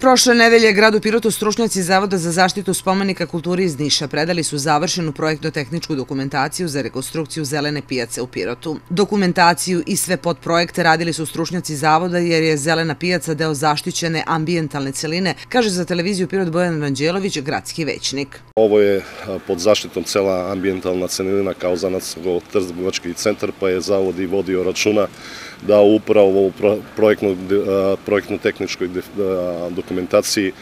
Prošle nedelje gradu Pirotu stručnjaci Zavoda za zaštitu spomenika kulturi iz Niša predali su završenu projektno-tehničku dokumentaciju za rekonstrukciju zelene pijace u Pirotu. Dokumentaciju i sve podprojekte radili su stručnjaci Zavoda jer je zelena pijaca deo zaštićene ambijentalne celine, kaže za televiziju Pirot Bojan Ranđelović, gradski većnik. Ovo je pod zaštitom cela ambijentalna celina kao za nas trgovački centar, pa je Zavod i vodio računa da upravo ovu projektnu tehničkoj dokumentaciji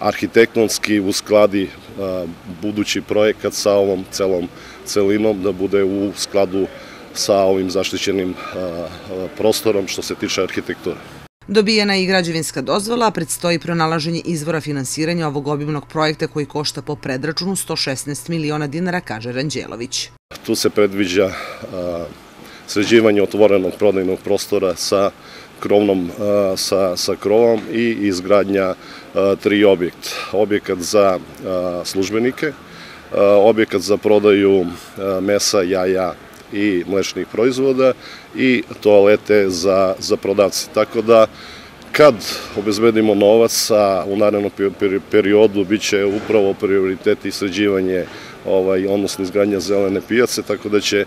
arhitektonski uskladi budući projekat sa ovom celom celinom, da bude u skladu sa ovim zaštićenim prostorom što se tiče arhitekture. Dobijena je i građevinska dozvola, a predstoji pronalaženje izvora finansiranja ovog obimnog projekta koji košta po predračunu 116 miliona dinara, kaže Ranđelović. Tu se predviđa sređivanje otvorenog prodajnog prostora sa krovnom, sa, sa krovom i izgradnja tri objekta. Objekat za službenike, objekat za prodaju mesa, jaja i mlečnih proizvoda i toalete za, za prodavce. Tako da kad obezbedimo novac, a u narednom periodu biće upravo prioritet i sređivanje ovaj, odnosno izgradnja zelene pijace, tako da će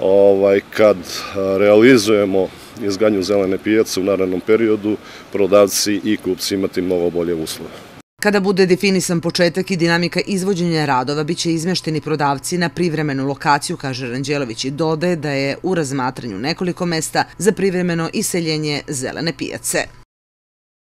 ovaj, kad realizujemo izgradnju zelene pijace u narednom periodu, prodavci i kupci imati mnogo bolje uslove. Kada bude definisan početak i dinamika izvođenja radova, biće izmešteni prodavci na privremenu lokaciju, kaže Ranđelović i dode da je u razmatranju nekoliko mesta za privremeno iseljenje zelene pijace.